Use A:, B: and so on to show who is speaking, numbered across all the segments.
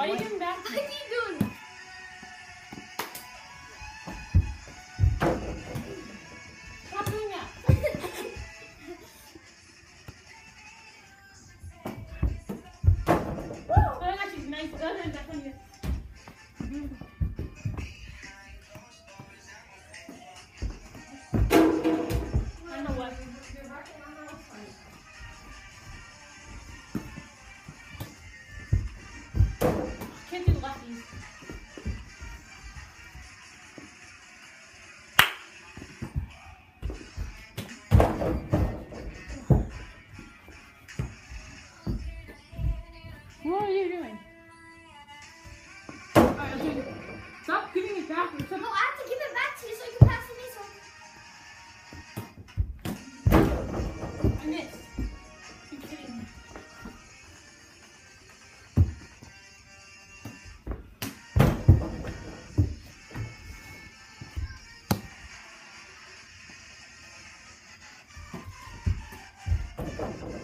A: Why are you getting back? Gracias.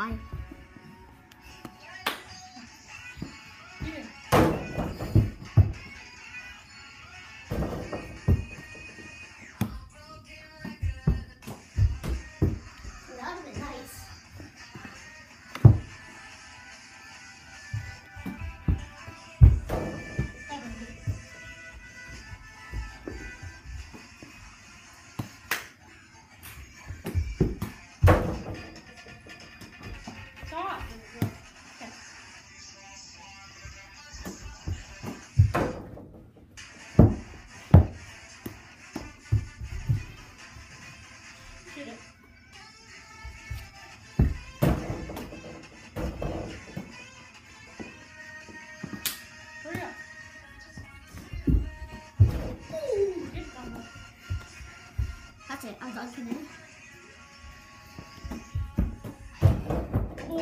A: time.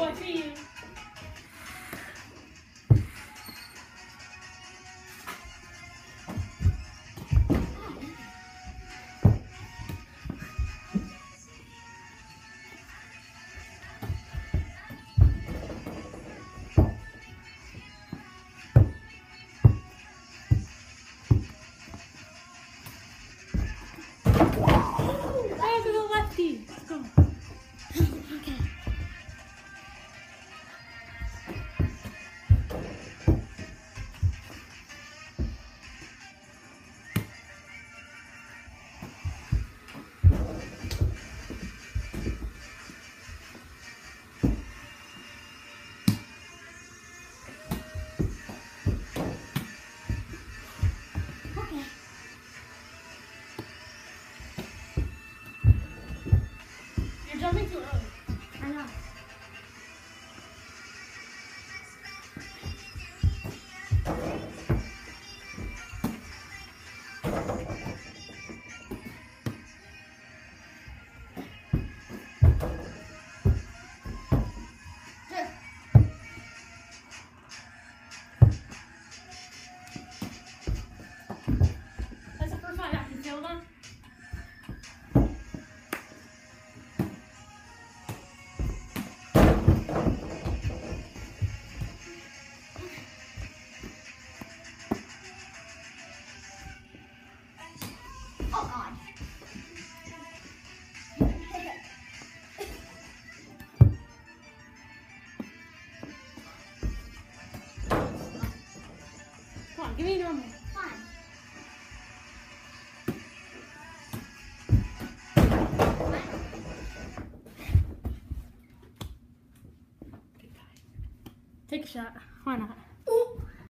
A: Oh, I see you. Go. A shot. Why not?